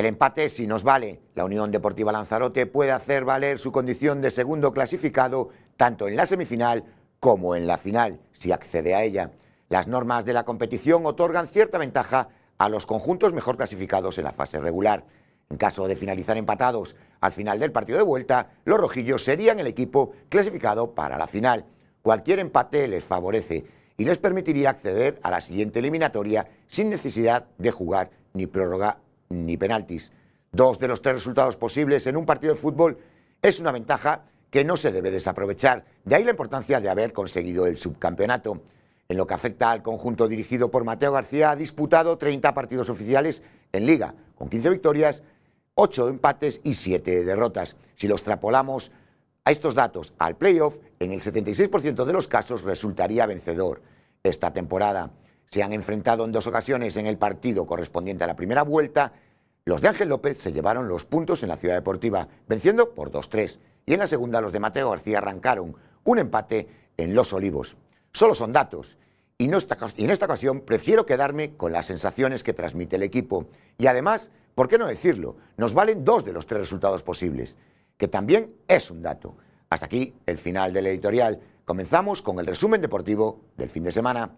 El empate, si nos vale, la Unión Deportiva Lanzarote puede hacer valer su condición de segundo clasificado tanto en la semifinal como en la final, si accede a ella. Las normas de la competición otorgan cierta ventaja a los conjuntos mejor clasificados en la fase regular. En caso de finalizar empatados al final del partido de vuelta, los rojillos serían el equipo clasificado para la final. Cualquier empate les favorece y les permitiría acceder a la siguiente eliminatoria sin necesidad de jugar ni prórroga ni penaltis. Dos de los tres resultados posibles en un partido de fútbol es una ventaja que no se debe desaprovechar. De ahí la importancia de haber conseguido el subcampeonato. En lo que afecta al conjunto dirigido por Mateo García, ha disputado 30 partidos oficiales en liga, con 15 victorias 8 empates y 7 derrotas. Si los extrapolamos a estos datos al playoff, en el 76% de los casos resultaría vencedor esta temporada. Se han enfrentado en dos ocasiones en el partido correspondiente a la primera vuelta. Los de Ángel López se llevaron los puntos en la Ciudad Deportiva, venciendo por 2-3. Y en la segunda los de Mateo García arrancaron un empate en Los Olivos. Solo son datos. Y, en esta ocasión prefiero quedarme con las sensaciones que transmite el equipo. Y además ¿Por qué no decirlo? Nos valen dos de los tres resultados posibles, que también es un dato. Hasta aquí el final del editorial. Comenzamos con el resumen deportivo del fin de semana.